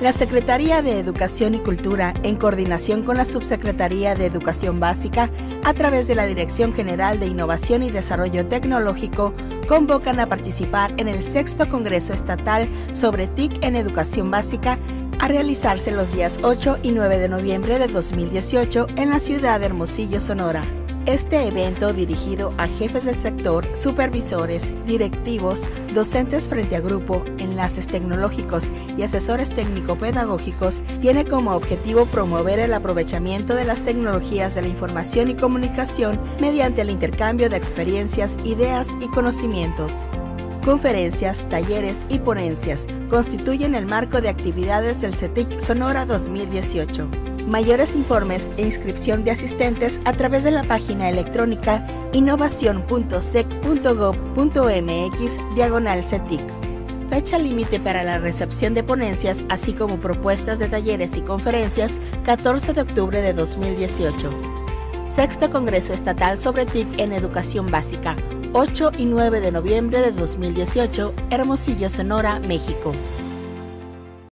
La Secretaría de Educación y Cultura, en coordinación con la Subsecretaría de Educación Básica, a través de la Dirección General de Innovación y Desarrollo Tecnológico, convocan a participar en el sexto Congreso Estatal sobre TIC en Educación Básica, a realizarse los días 8 y 9 de noviembre de 2018 en la ciudad de Hermosillo, Sonora. Este evento dirigido a jefes de sector, supervisores, directivos, docentes frente a grupo, enlaces tecnológicos y asesores técnico-pedagógicos tiene como objetivo promover el aprovechamiento de las tecnologías de la información y comunicación mediante el intercambio de experiencias, ideas y conocimientos. Conferencias, talleres y ponencias constituyen el marco de actividades del CETIC Sonora 2018. Mayores informes e inscripción de asistentes a través de la página electrónica innovación.sec.gov.mx diagonal CETIC. Fecha límite para la recepción de ponencias, así como propuestas de talleres y conferencias, 14 de octubre de 2018. Sexto Congreso Estatal sobre TIC en Educación Básica, 8 y 9 de noviembre de 2018, Hermosillo, Sonora, México.